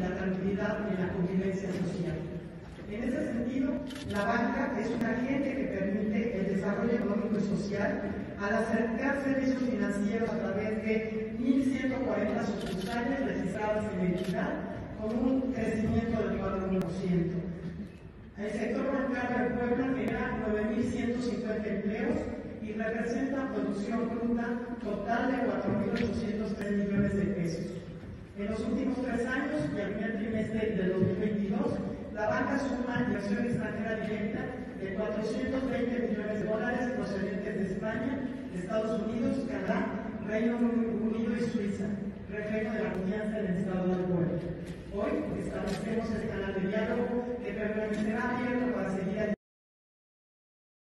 y la tranquilidad en la convivencia social. En ese sentido, la banca es un agente que permite el desarrollo económico y social al acercar servicios financieros a través de 1.140 sucursales registradas en la entidad, con un crecimiento del 4%. El sector bancario de Puebla genera 9.150 empleos y representa producción bruta total de 4.803 millones de pesos. En los últimos tres años y al primer trimestre del 2022, la banca suma inversión extranjera directa de 420 millones de dólares procedentes de España, Estados Unidos, Canadá, Reino Unido y Suiza, reflejo de la confianza del Estado del pueblo. Hoy establecemos el canal de diálogo